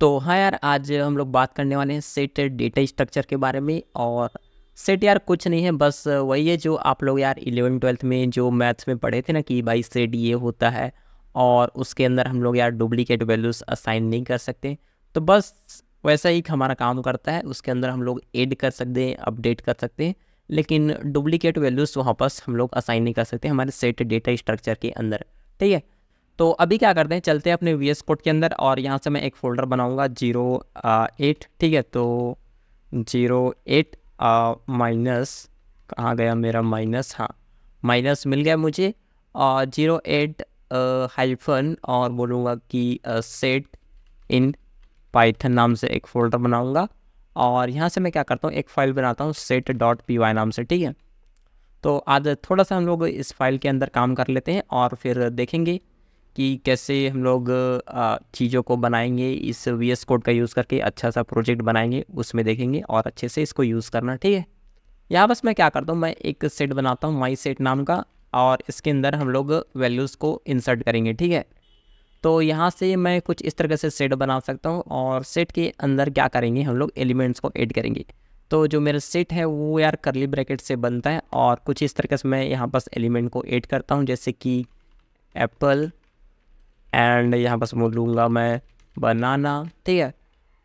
तो हाँ यार, आज हम लोग बात करने वाले हैं सेट डेटा स्ट्रक्चर के बारे में और सेट यार कुछ नहीं है, बस वही है जो आप लोग यार इलेवन ट्वेल्थ में जो मैथ्स में पढ़े थे ना कि भाई सेट ये होता है और उसके अंदर हम लोग यार डुप्लीकेट वैल्यूज़ असाइन नहीं कर सकते। तो बस वैसा ही हमारा काम करता है, उसके अंदर हम लोग एड कर सकते हैं अपडेट कर सकते हैं, लेकिन डुप्लीकेट वैल्यूज़ वहाँ पर हम लोग असाइन नहीं कर सकते हमारे सेट डेटा स्ट्रक्चर के अंदर, ठीक है? तो अभी क्या करते हैं, चलते हैं अपने वी एस कोड के अंदर और यहाँ से मैं एक फ़ोल्डर बनाऊँगा ज़ीरो एट ठीक है? तो ज़ीरो एट माइनस कहाँ गया मेरा माइनस हाँ माइनस मिल गया मुझे और ज़ीरो एट हाइफन और बोलूँगा कि सेट इन पाइथन नाम से एक फ़ोल्डर बनाऊँगा, और यहाँ से मैं क्या करता हूँ, एक फ़ाइल बनाता हूँ सेट डॉट पी वाई नाम से, ठीक है? तो आज थोड़ा सा हम लोग इस फ़ाइल के अंदर काम कर लेते हैं और फिर देखेंगे कि कैसे हम लोग चीज़ों को बनाएँगे, इस वी एस कोड का यूज़ करके अच्छा सा प्रोजेक्ट बनाएँगे, उसमें देखेंगे और अच्छे से इसको यूज़ करना, ठीक है? यहाँ बस मैं क्या करता हूँ, मैं एक सेट बनाता हूँ माई सेट नाम का, और इसके अंदर हम लोग वैल्यूज़ को इंसर्ट करेंगे, ठीक है? तो यहाँ से मैं कुछ इस तरह से सेट बना सकता हूँ, और सेट के अंदर क्या करेंगे, हम लोग एलिमेंट्स को ऐड करेंगे। तो जो मेरा सेट है, वो यार करली ब्रैकेट से बनता है, और कुछ इस तरह से मैं यहाँ बस एलिमेंट को ऐड करता हूँ, जैसे कि एप्पल एंड यहाँ बस बोलूँगा मैं बनाना, ठीक है?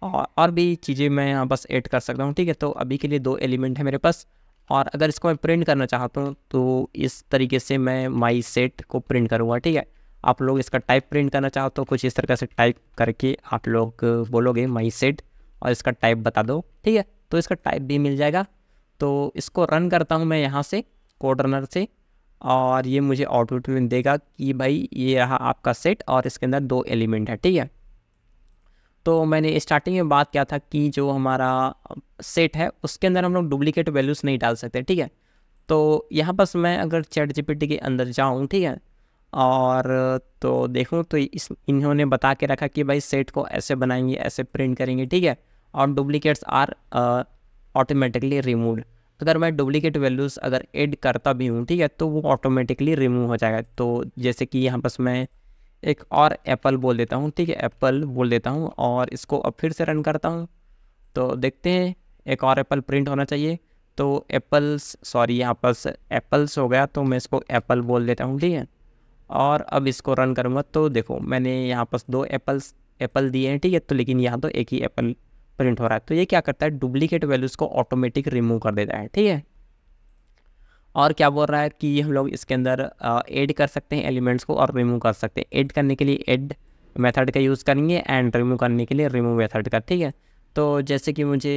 और और भी चीज़ें मैं यहाँ बस ऐड कर सकता हूँ, ठीक है? तो अभी के लिए दो एलिमेंट है मेरे पास, और अगर इसको मैं प्रिंट करना चाहता हूँ तो इस तरीके से मैं माई सेट को प्रिंट करूँगा, ठीक है? आप लोग इसका टाइप प्रिंट करना चाहो तो कुछ इस तरह से टाइप करके आप लोग बोलोगे माई सेट और इसका टाइप बता दो, ठीक है? तो इसका टाइप भी मिल जाएगा। तो इसको रन करता हूँ मैं यहाँ से कोड रनर से और ये मुझे आउटपुट में देगा कि भाई ये रहा आपका सेट और इसके अंदर दो एलिमेंट है, ठीक है? तो मैंने स्टार्टिंग में बात किया था कि जो हमारा सेट है, उसके अंदर हम लोग डुप्लीकेट वैल्यूज़ नहीं डाल सकते, ठीक है? तो यहाँ बस मैं अगर चैट जीपीटी के अंदर जाऊँ, ठीक है? और तो देखूँ तो इस, इन्होंने बता के रखा कि भाई सेट को ऐसे बनाएँगे, ऐसे प्रिंट करेंगे, ठीक है? और डुप्लीकेट्स आर ऑटोमेटिकली रिमूव अगर मैं डुप्लीकेट वैल्यूज़ अगर ऐड करता भी हूँ, ठीक है तो वो ऑटोमेटिकली रिमूव हो जाएगा। तो जैसे कि यहाँ पर मैं एक और एप्पल बोल देता हूँ, ठीक है एप्पल बोल देता हूँ और इसको अब फिर से रन करता हूँ। तो देखते हैं, एक और एप्पल प्रिंट होना चाहिए। तो एप्पल्स सॉरी यहाँ पर एप्पल्स हो गया तो मैं इसको एप्पल बोल देता हूँ, ठीक है। और अब इसको रन करूँगा तो देखो, मैंने यहाँ पर दो एप्पल्स एप्पल दिए हैं, ठीक है तो लेकिन यहाँ तो एक ही एप्पल प्रिंट हो रहा है। तो ये क्या करता है? डुप्लीकेट वैल्यूज़ को ऑटोमेटिक रिमूव कर देता है, ठीक है? और क्या बोल रहा है कि हम लोग इसके अंदर ऐड कर सकते हैं एलिमेंट्स को और रिमूव कर सकते हैं। ऐड करने के लिए ऐड मेथड का यूज़ करेंगे एंड रिमूव करने के लिए रिमूव मेथड का, ठीक है? तो जैसे कि मुझे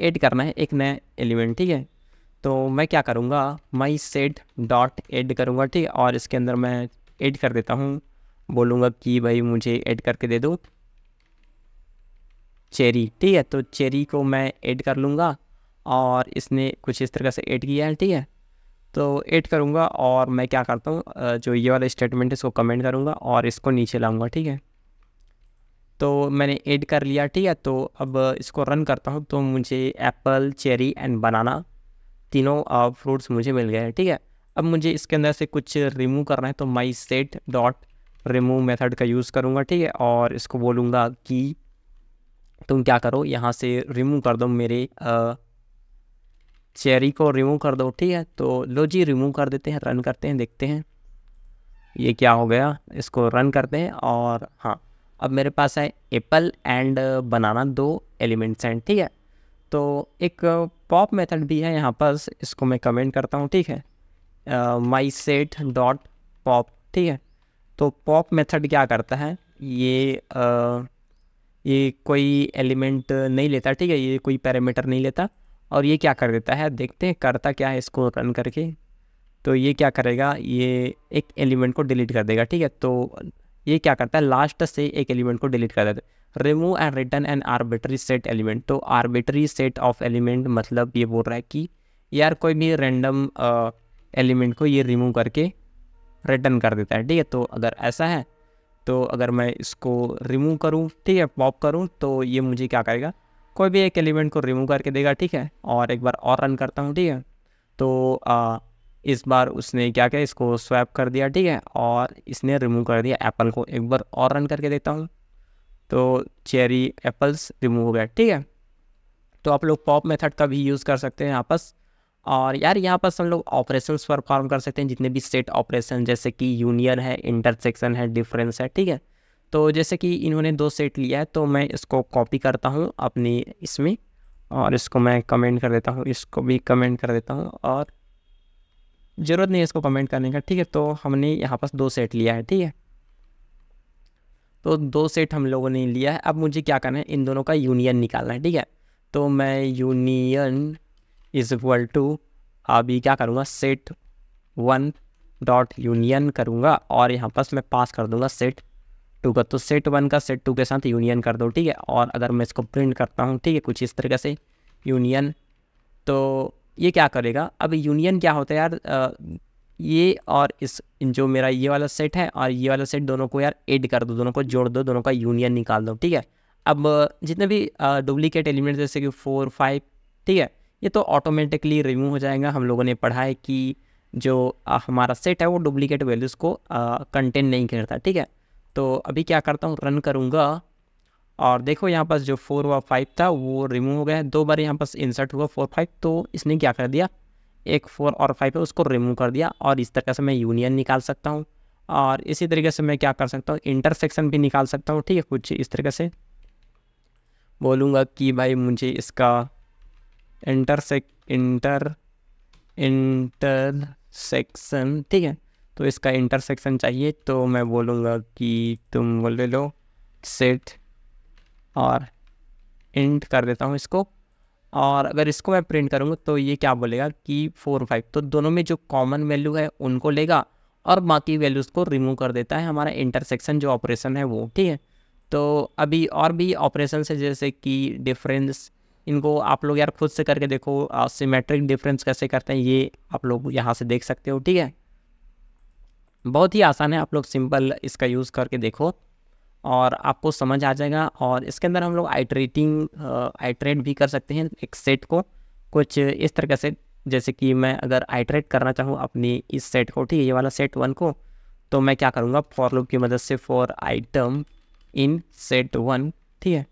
ऐड करना है एक नया एलिमेंट, ठीक है? तो मैं क्या करूँगा? माई सेट डॉट एड करूँगा, ठीक है? और इसके अंदर मैं ऐड कर देता हूँ। बोलूँगा कि भाई मुझे ऐड करके दे दो। चेरी, ठीक है? तो चेरी को मैं ऐड कर लूँगा और इसने कुछ इस तरह से ऐड किया है, ठीक है? तो ऐड करूँगा और मैं क्या करता हूँ जो ये वाला स्टेटमेंट है, इसको कमेंट करूँगा और इसको नीचे लाऊँगा, ठीक है? तो मैंने ऐड कर लिया, ठीक है? तो अब इसको रन करता हूँ तो मुझे एप्पल चेरी एंड बनाना तीनों फ्रूट्स मुझे मिल गए हैं, ठीक है? अब मुझे इसके अंदर से कुछ रिमूव करना है तो my set dot remove method का यूज़ करूँगा, ठीक है? और इसको बोलूँगा कि तुम क्या करो यहाँ से रिमूव कर दो मेरे चेरी को रिमूव कर दो ठीक है? तो लो जी रिमूव कर देते हैं रन करते हैं देखते हैं। ये क्या हो गया? इसको रन करते हैं और हाँ अब मेरे पास है एप्पल एंड बनाना दो एलिमेंट्स हैं ठीक है? तो एक पॉप मेथड भी है यहाँ पर इसको मैं कमेंट करता हूँ ठीक है? माई सेट डॉट पॉप ठीक है? तो पॉप मेथड क्या करता है? ये uh, ये कोई एलिमेंट नहीं लेता, ठीक है? ये कोई पैरामीटर नहीं लेता। और ये क्या कर देता है? देखते हैं, करता क्या है इसको रन करके। तो ये क्या करेगा? ये एक एलिमेंट को डिलीट कर देगा, ठीक है? तो ये क्या करता है? लास्ट से एक एलिमेंट को डिलीट कर देता है। Remove and return an arbitrary set element तो आर्बिटरी सेट ऑफ़ एलिमेंट मतलब ये बोल रहा है कि यार कोई भी रेंडम एलिमेंट को ये रिमूव करके रिटर्न कर देता है, ठीक है? तो अगर ऐसा है तो अगर मैं इसको रिमूव करूँ ठीक है पॉप करूँ तो ये मुझे क्या करेगा? कोई भी एक एलिमेंट को रिमूव करके देगा ठीक है? और एक बार और रन करता हूँ ठीक है? तो आ, इस बार उसने क्या किया? इसको स्वैप कर दिया ठीक है? और इसने रिमूव कर दिया एप्पल को। एक बार और रन करके देता हूँ। तो चेरी एप्पल्स रिमूव हो गया ठीक है? तो आप लोग पॉप मेथड का भी यूज़ कर सकते हैं आपस। और यार यहाँ पर हम लोग ऑपरेशन परफॉर्म कर सकते हैं, जितने भी सेट ऑपरेशन जैसे कि यूनियन है इंटरसेक्शन है डिफरेंस है, ठीक है? तो जैसे कि इन्होंने दो सेट लिया है तो मैं इसको कॉपी करता हूँ अपनी इसमें और इसको मैं कमेंट कर देता हूँ, इसको भी कमेंट कर देता हूँ और ज़रूरत नहीं है इसको कमेंट करने का, ठीक है? तो हमने यहाँ पर दो सेट लिया है, ठीक है? तो दो सेट हम लोगों ने लिया है। अब मुझे क्या करना है? इन दोनों का यूनियन निकालना है, ठीक है? तो मैं यूनियन इज़ इक्वल टू अभी क्या करूँगा? सेट वन डॉट यूनियन करूँगा और यहाँ पर मैं पास कर दूँगा सेट टू का। तो सेट वन का सेट टू के साथ यूनियन कर दो ठीक है? और अगर मैं इसको प्रिंट करता हूँ ठीक है कुछ इस तरीके से यूनियन तो ये क्या करेगा? अब यूनियन क्या होता है यार? आ, ये और इस जो मेरा ये वाला सेट है और ये वाला सेट दोनों को यार ऐड कर दो दोनों को जोड़ दो दोनों का यूनियन निकाल दो ठीक है? अब जितने भी डुप्लीकेट एलिमेंट जैसे कि फोर फाइव ठीक है? ये तो ऑटोमेटिकली रिमूव हो जाएगा। हम लोगों ने पढ़ा है कि जो हमारा सेट है वो डुप्लीकेट वैल्यूज़ को कंटेन नहीं करता, ठीक है? तो अभी क्या करता हूँ रन करूँगा और देखो यहाँ पास जो फोर व फाइव था, वो रिमूव हो गया दो बार यहाँ पास इंसर्ट हुआ फोर फाइव तो इसने क्या कर दिया? एक फोर और फाइव है, उसको रिमूव कर दिया और इस तरह से मैं यूनियन निकाल सकता हूँ और इसी तरीके से मैं क्या कर सकता हूँ इंटरसेक्शन भी निकाल सकता हूँ, ठीक है? कुछ इस तरीके से। बोलूँगा कि भाई मुझे इसका इंटरसेक इंटर इंटरसेक्शन ठीक है? तो इसका इंटरसेक्शन चाहिए तो मैं बोलूँगा कि तुम बोल लो सेट और इंट कर देता हूँ इसको। और अगर इसको मैं प्रिंट करूँगा तो ये क्या बोलेगा कि फोर फाइव तो दोनों में जो कॉमन वैल्यू है, उनको लेगा और बाकी वैल्यूज़ को रिमूव कर देता है हमारा इंटरसेक्शन जो ऑपरेशन है वो, ठीक है? तो अभी और भी ऑपरेशन है, जैसे कि डिफरेंस इनको आप लोग यार खुद से करके देखो सिमेट्रिक डिफरेंस कैसे करते हैं, ये आप लोग यहाँ से देख सकते हो, ठीक है? बहुत ही आसान है, आप लोग सिंपल इसका यूज़ करके देखो और आपको समझ आ जाएगा और इसके अंदर हम लोग आइट्रेटिंग आइट्रेट भी कर सकते हैं एक सेट को। कुछ इस तरीके से जैसे कि मैं अगर आइट्रेट करना चाहूँ अपनी इस सेट को, ठीक है, ये वाला सेट वन को तो मैं क्या करूँगा फॉर लूप की मदद से for item in set one ठीक है?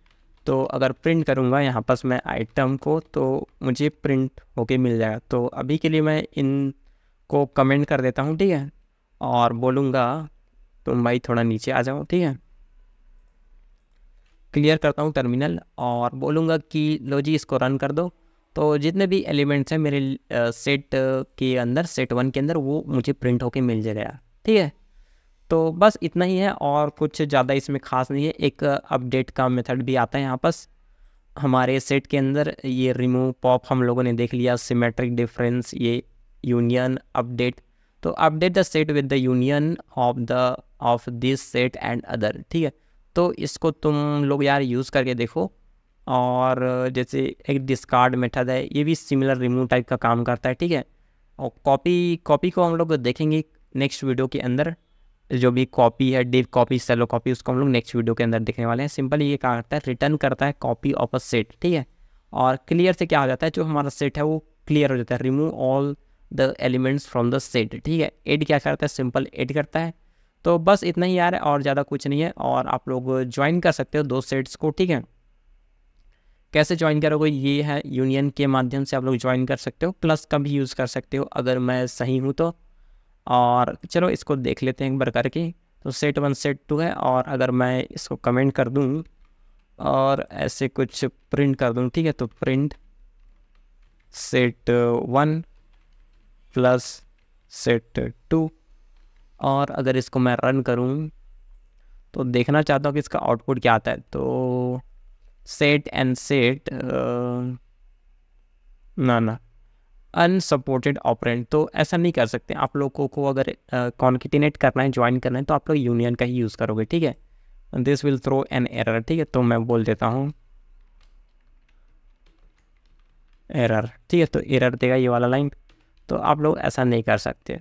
तो अगर प्रिंट करूँगा यहाँ पास मैं आइटम को तो मुझे प्रिंट होके मिल जाएगा। तो अभी के लिए मैं इन को कमेंट कर देता हूँ, ठीक है? और बोलूँगा, तुम भाई थोड़ा नीचे आ जाओ, ठीक है? क्लियर करता हूँ टर्मिनल और बोलूँगा कि, लो जी, इसको रन कर दो। तो जितने भी एलिमेंट्स हैं मेरे सेट के अंदर सेट वन के अंदर, वो मुझे प्रिंट होके मिल जाएगा, ठीक है? तो बस इतना ही है और कुछ ज़्यादा इसमें ख़ास नहीं है। एक अपडेट का मेथड भी आता है यहाँ पास। हमारे सेट के अंदर ये रिमूव पॉप हम लोगों ने देख लिया सिमेट्रिक डिफरेंस ये यूनियन अपडेट तो update the set with the union of the of this set and other ठीक है? तो इसको तुम लोग यार यूज़ करके देखो। और जैसे एक डिस्कार्ड मेथड है, ये भी सिमिलर रिमूव टाइप का काम करता है, ठीक है? और कॉपी कॉपी को हम लोग देखेंगे नेक्स्ट वीडियो के अंदर। जो भी कॉपी है डिव कॉपी सेलो कॉपी उसको हम लोग नेक्स्ट वीडियो के अंदर देखने वाले हैं। सिंपल ये क्या करता है रिटर्न करता है कॉपी ऑफ़ अ सेट ठीक है? और क्लियर से क्या हो जाता है, जो हमारा सेट है वो क्लियर हो जाता है। Remove all the elements from the set ठीक है? एड क्या करता है सिंपल एड करता है। तो बस इतना ही यार है और ज़्यादा कुछ नहीं है, और आप लोग ज्वाइन कर सकते हो दो सेट्स को, ठीक है? कैसे ज्वाइन करोगे, ये है यूनियन के माध्यम से आप लोग ज्वाइन कर सकते हो प्लस का भी यूज़ कर सकते हो, अगर मैं सही हूँ तो। और चलो इसको देख लेते हैं एक बार करके। तो सेट वन सेट टू है और अगर मैं इसको कमेंट कर दूँ और ऐसे कुछ प्रिंट कर दूँ, ठीक है? तो print set one plus set two और अगर इसको मैं रन करूँ तो देखना चाहता हूँ कि इसका आउटपुट क्या आता है। तो सेट एंड सेट ना ना। अनसपोर्टेड ऑपरेंट तो ऐसा नहीं कर सकते। आप लोगों को अगर कॉन्किटिनेट करना है ज्वाइन करना है तो आप लोग यूनियन का ही यूज़ करोगे, ठीक है? This will throw an error ठीक है? तो मैं बोल देता हूँ। एरर ठीक है? तो एरर देगा ये वाला लाइन तो आप लोग ऐसा नहीं कर सकते।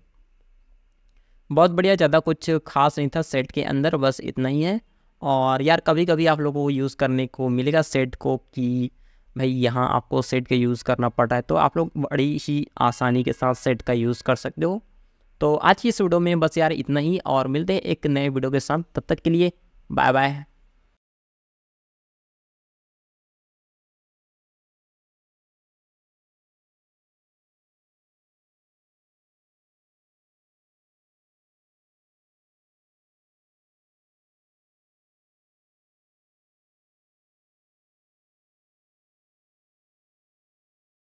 बहुत बढ़िया, ज़्यादा कुछ खास नहीं था सेट के अंदर, बस इतना ही है। और यार कभी कभी आप लोगों को यूज़ करने को मिलेगा सेट को कि भाई, यहाँ आपको सेट का यूज़ करना पड़ा है तो आप लोग बड़ी ही आसानी के साथ सेट का यूज़ कर सकते हो। तो आज की इस वीडियो में बस यार इतना ही, और मिलते हैं एक नए वीडियो के साथ। तब तक के लिए बाय बाय